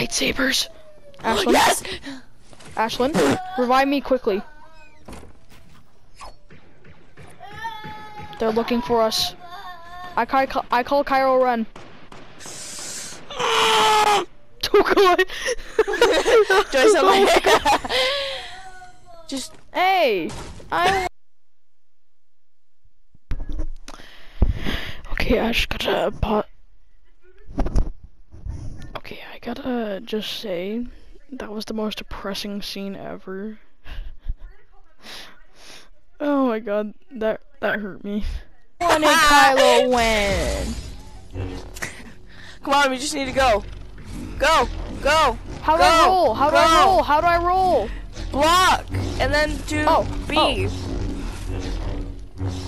Lightsabers. Ashlyn. yes! Ashlyn, revive me quickly. They're looking for us. I call, I call Kylo oh god! Joyce, I'm Just hey, I. Okay, I just gotta pot. Okay, I gotta just say that was the most depressing scene ever. oh my god, that that hurt me. Wanted Kylo win. come on, we just need to go. Go, go. How do Go, I roll? How do I roll? How do I roll? Block, and then do Oh, oh. B.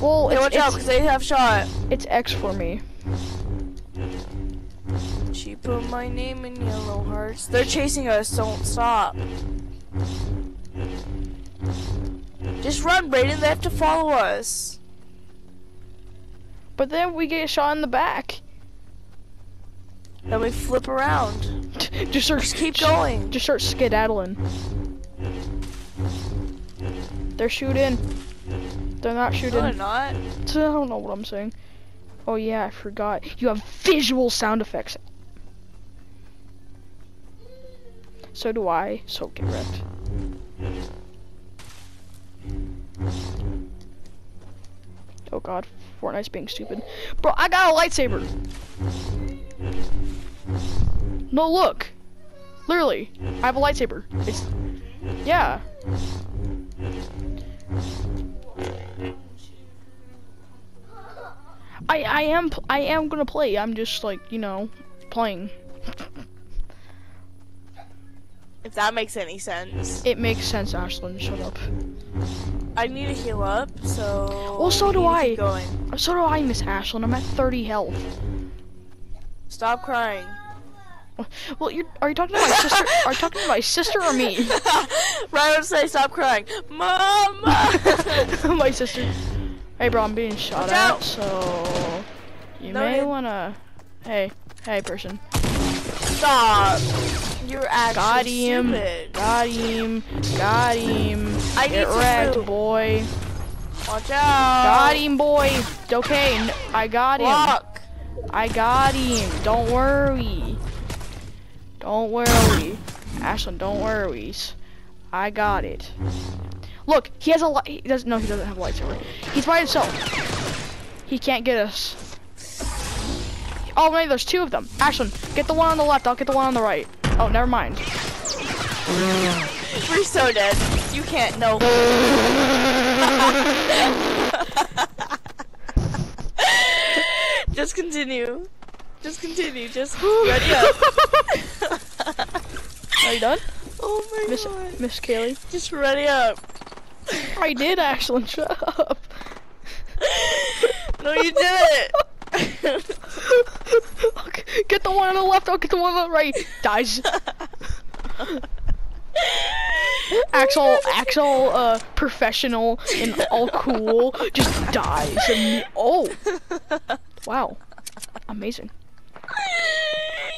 Well, Hey, it's, watch out, cause they have shot. it's X for me. She put my name in yellow hearts. They're chasing us. Don't stop. Just run, Brayden. They have to follow us. But then we get shot in the back. Then we flip around. Just start Just keep going. Just start skedaddling. They're shooting. They're not shooting. No, they're not. I don't know what I'm saying. Oh yeah, I forgot. You have visual sound effects. So do I. So get wrecked. Oh god, Fortnite's being stupid. Bro, I got a lightsaber. No, look. Literally, I have a lightsaber. It's, yeah. I I am I am gonna play. I'm just like you know playing. If that makes any sense. It makes sense, Ashlyn. Shut up. I need to heal up, so. Well, so do I. Going. So do I, Miss Ashlyn. I'm at 30 health. Stop crying. Well, you are you talking to my sister? Are you talking to my sister or me? Ryan say, "Stop crying, Mama." my sister. Hey, bro, I'm being shot Watch at, out. so you No may hit. wanna. Hey, hey, person. Stop. You're actually Got him. stupid. Got him. Got him. I need Get to wrecked, move. boy. Watch out. Got him, boy. Okay, n- I got him. Block. I got him. Don't worry. Don't worry. Ashlyn, don't worry. I got it. Look, he has a light. He doesn't. No, he doesn't have a lightsaber. He's by himself. He can't get us. Oh wait, there's two of them. Ashlyn, get the one on the left. I'll get the one on the right. Oh, never mind. We're so dead. You can't. No. Just continue. Just continue. Just ready up. Are you done, oh my Miss god. Miss Kaylee? Just ready up. I did, Ashlyn. Shut up. No, you did it. Get the one on the left. I'll get the one on the right. Dies. Axel, Axel, uh, professional and all cool, just dies. And, oh, wow, amazing.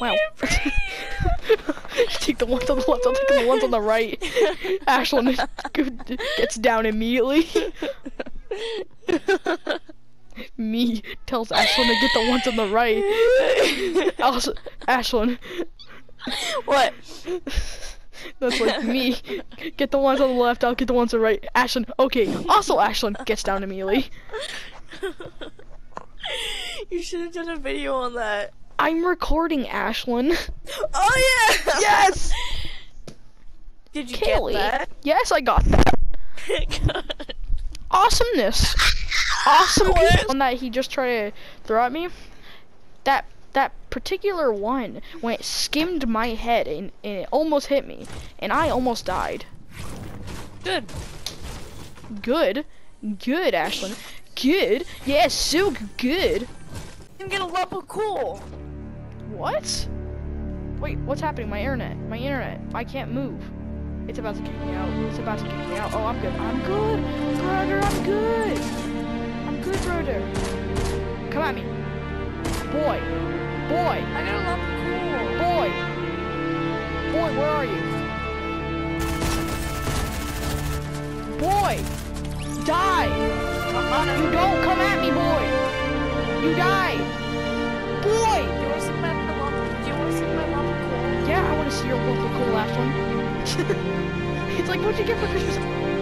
Wow. take the ones on the left. I'll take the ones on the right. Ashlyn gets down immediately. Me tells Ashlyn to get the ones on the right. Also, Ashlyn, what? that's like me. Get the ones on the left, I'll get the ones on the right. Ashlyn, okay. Also, Ashlyn gets down immediately. you should have done a video on that. I'm recording, Ashlyn. Oh yeah. Yes! Did you Kaylee. get Yes, I got that. that? Awesomeness. Awesome What? one that he just tried to throw at me. That that particular one went skimmed my head and, and it almost hit me and I almost died. Good. Good. Good, Ashlyn. Good. Yes, so good. You can get a level of cool. What? Wait, what's happening? My internet. My internet. I can't move. It's about to kick me out. It's about to kick me out. Oh, I'm good. I'm good. Brother, I'm good. I'm. Come at me. Boy. Boy. I got a lump of cool. Boy. boy, where are you? Boy, die! You don't come at me, boy. You die. Boy. Do you want to see my lump? Do you want to see my lump of coal? Yeah, I want to see your local cool last one. it's like, what'd you get for Christmas?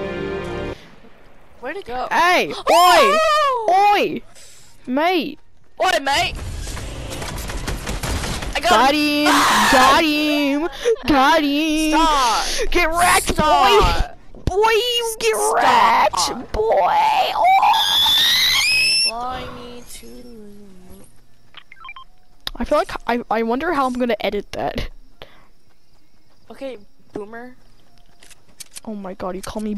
Where'd it go? Hey, oi, Oh! oi, mate. Oi, mate! I got, Got him. got him, got him. Stop! Get wrecked, boy. Stop! Boy, you get Stop. wrecked, boy. Oh. Fly me to. I feel like I, I wonder how I'm gonna edit that. Okay, boomer. Oh my god, you call me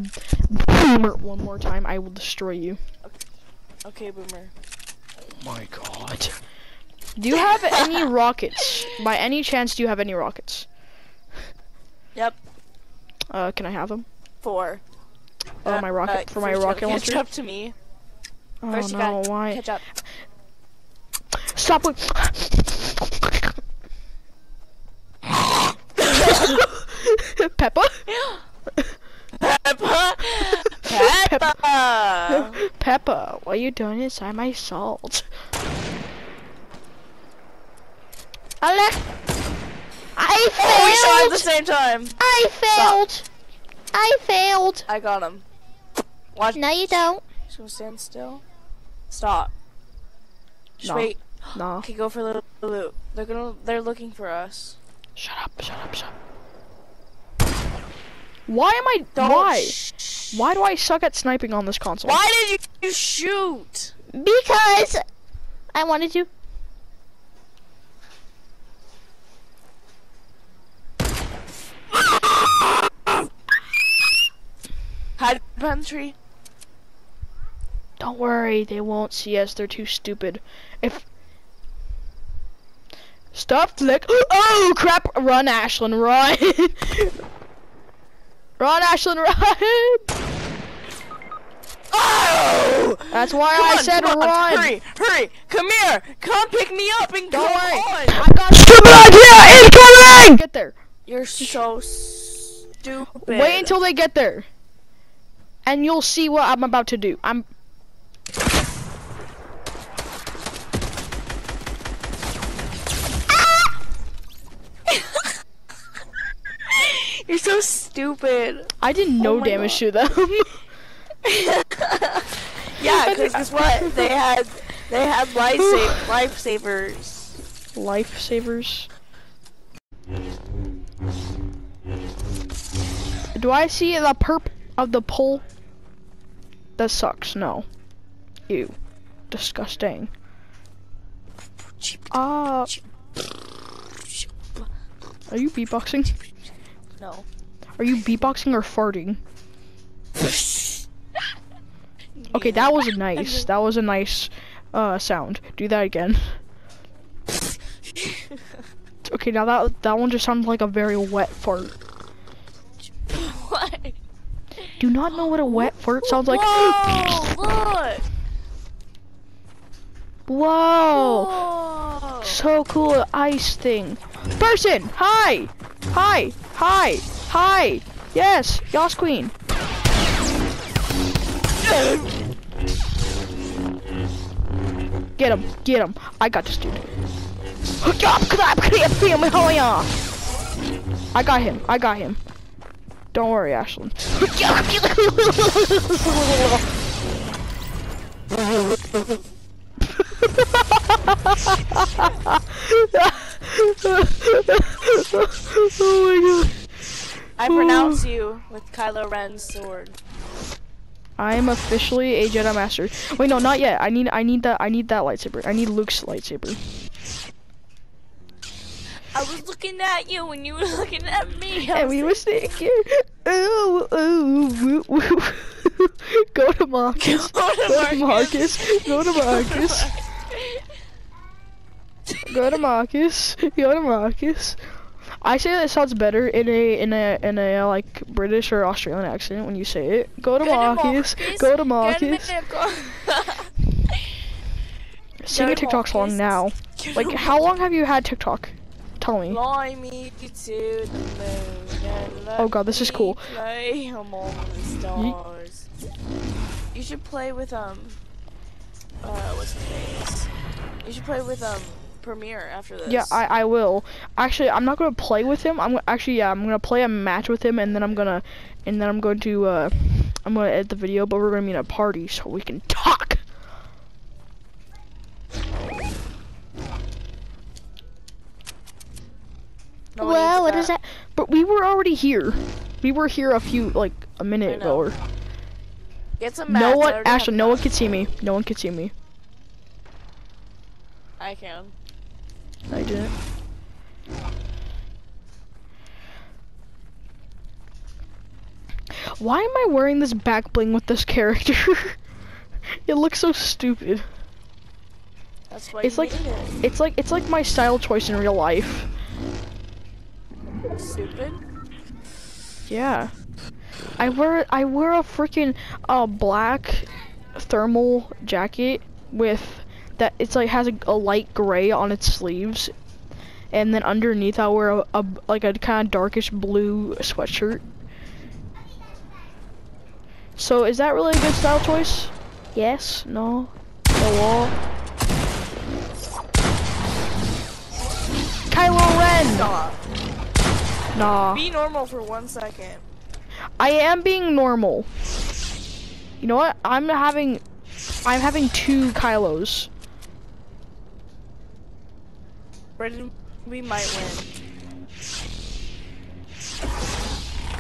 boomer one more time, I will destroy you. Okay, boomer. Oh my god. Do you have any rockets? By any chance, do you have any rockets? Yep. Uh, can I have them? Four. Uh, my rocket for my rocket gotta Catch up to me. Oh First you no, gotta why? catch up. Stop with. Peppa? Peppa. Peppa. What are you doing inside my salt? Alex, I failed! Oh, we shot at the same time. I failed. I failed. I got him. Watch. No, you don't. Just gonna stand still. Stop. Just No. wait. No. Okay, go for the loot. They're gonna. They're looking for us. Shut up. Shut up. Shut up. Why am I? Don't why? Why do I suck at sniping on this console? Why did you, you shoot? Because I wanted to. Hide behind the tree. Don't worry, they won't see us. They're too stupid. If stop flick. Oh crap! Run, Ashlyn, run! run, Ashlyn, run! Oh! That's why Come I on, said come on, run. Hurry, hurry! Come here! Come pick me up and Don't come worry. on! I got stupid idea incoming. Get there. You're so stupid. Wait until they get there, and you'll see what I'm about to do. I'm. You're so stupid. I did no Oh damage God. to them. yeah, because guess what? They had they had lifesa- lifesavers. Lifesavers. Do I see the perp of the pole? That sucks. No. Ew. Disgusting. Ah. are you beatboxing? No. Are you beatboxing or farting? Okay, that was nice. That was a nice uh sound. Do that again. Okay, now that that one just sounded like a very wet fart. what? Do not know what a wet fart sounds like? Whoa! Look! Whoa! Whoa! So cool, ice thing. Person, hi, hi, hi, hi. Yes, Yas Queen. Get him, get him. I got this dude. I got him, I got him. Don't worry, Ashlyn. oh my god. I pronounce you with Kylo Ren's sword. I am officially a Jedi Master. Wait, no, not yet. I need, I need that, I need that lightsaber. I need Luke's lightsaber. I was looking at you when you were looking at me. I And we were sitting here. Ooh, ooh, woo, woo. Go to Marcus. Go to Go to Marcus. Marcus. Go to Marcus. Go to Marcus. Go to Marcus. I say that sounds better in a in a in a like British or Australian accent when you say it. Go to Go to Marcus. Marcus. Go to Go to Marcus. Marcus. Sing a TikTok song Marcus. now. Like, how long have you had TikTok? Tell me. Me to the moon and let Oh god, this is cool. Play among the stars. You should play with um. Uh, what's his name? You should play with um Premiere after this. Yeah, I, I will. Actually, I'm not gonna play with him. I'm actually yeah, I'm gonna play a match with him, and then I'm gonna, and then I'm going to uh, I'm gonna edit the video, but we're gonna be at a party so we can talk. No one well, what is that? But we were already here. We were here a few like a minute ago. Or Get some no one, actually, no one can see me. No one can see me. I can. I didn't. Why am I wearing this back bling with this character? it looks so stupid. That's why It's like- it. It's like it's like my style choice in real life. Stupid. Yeah. I wear I wear a freaking uh black thermal jacket with that it's like has a, a light gray on its sleeves. And then underneath I wear a, a like a kind of darkish blue sweatshirt. So is that really a good style choice? Yes, no, no. Kylo Ren. Stop. Nah. Be normal for one second. I am being normal. You know what? I'm having I'm having two Kylos. Brendan, we might win.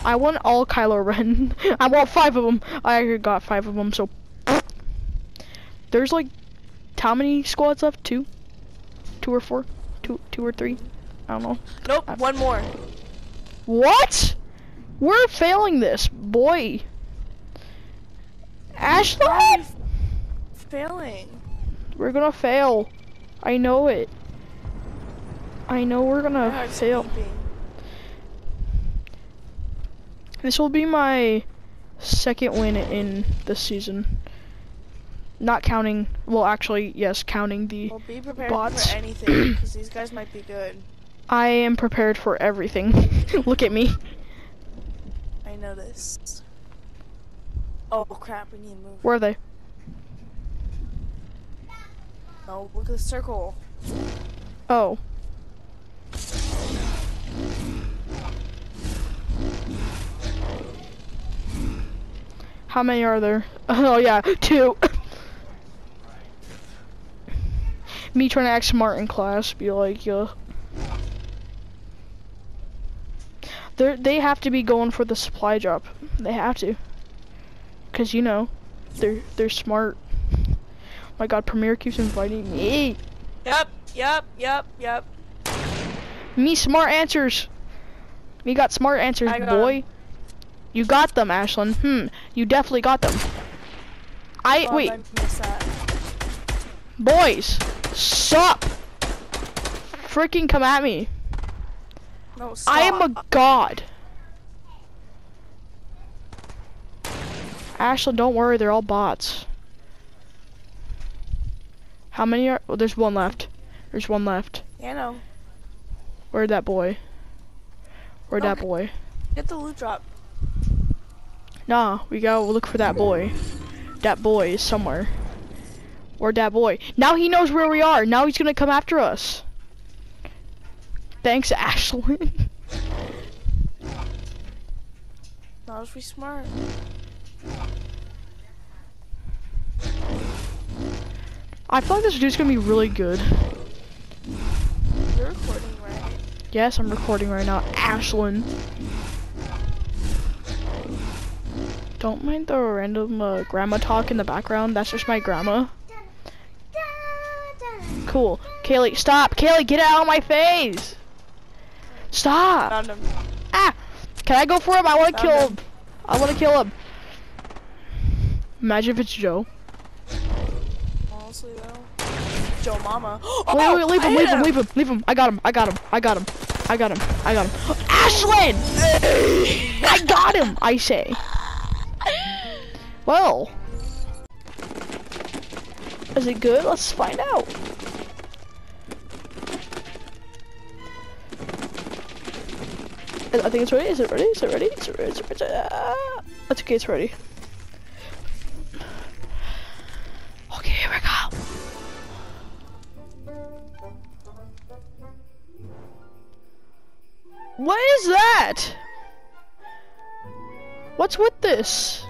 I want all Kylo Ren. I want five of them. I already got five of them, so there's like how many squads left? Two, two or four, two, two or three. I don't know. Nope, Uh, one more. What? We're failing this, boy. Ashley, Failing. we're gonna fail. I know it. I know we're gonna heart's fail. beeping. This will be my second win in this season. Not counting, well, actually, yes, counting the. Well, be prepared Bots. for anything, because these guys might be good. I am prepared for everything. Look at me. I know this. Oh crap, we need to move. Where are they? No, look at the circle. Oh. How many are there? Oh yeah, two. Me trying to act smart in class, be like, uh, yeah. They they have to be going for the supply drop. They have to. Cause you know, they're they're smart. My God, Premiere keeps inviting me. Yep, yep, yep, yep. Me smart answers. Me got smart answers, got boy. You got them, Ashlyn. Hmm. You definitely got them. I Oh, wait, I boys. Sup? Freaking come at me. No, stop. I am a god. Ashlyn, don't worry, they're all bots. How many are? Oh, there's one left. There's one left. Yeah, no. Where'd that boy? Where'd that boy? Get the loot drop. Nah, we gotta look for that boy. That boy is somewhere. Where'd that boy? Now he knows where we are. Now he's gonna come after us. Thanks, Ashlyn. Not if we smart. I feel like this dude's gonna be really good. Yes, I'm recording right now. Ashlyn. Don't mind the random uh, grandma talk in the background. That's just my grandma. Cool. Kaylee, stop. Kaylee, get out of my face. Stop. Ah! Can I go for him? I want to kill him. him. I want to kill him. Imagine if it's Joe. Honestly, though. Joe Mama. Wait, wait, wait, leave him, leave him, leave him, leave him. I got him, I got him, I got him, I got him, I got him. Ashlyn! I got him, I say. Well. Is it good? Let's find out. I think it's ready. Is it ready? Is it ready? Is it ready? Is it ready? Is it ready? Ah, that's okay. It's ready. This?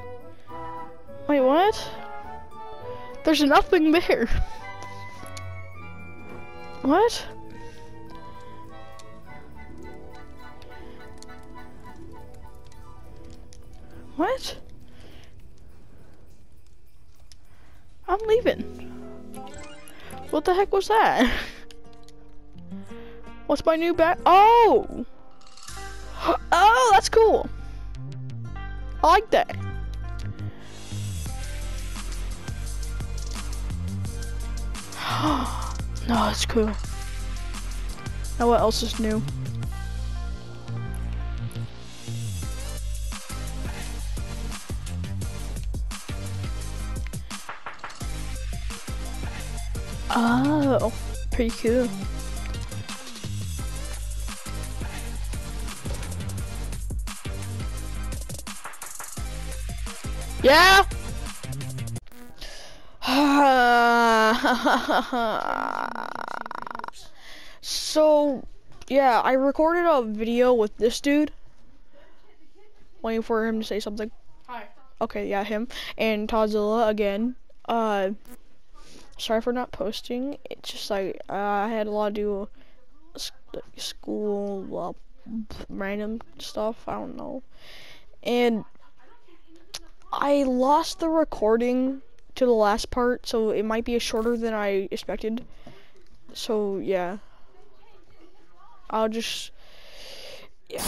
Wait, what? There's nothing there. What? What? I'm leaving. What the heck was that? What's my new back? Oh! Oh, that's cool. I like that. no, it's cool. Now what else is new? Ah, oh, pretty cool. Yeah. so, yeah, I recorded a video with this dude. Waiting for him to say something. Hi. Okay, yeah, him and Toddzilla again. Uh, sorry for not posting. It's just like uh, I had a lot to do sc- school, uh, random stuff. I don't know, and I lost the recording to the last part, so it might be shorter than I expected. So yeah, I'll just yeah.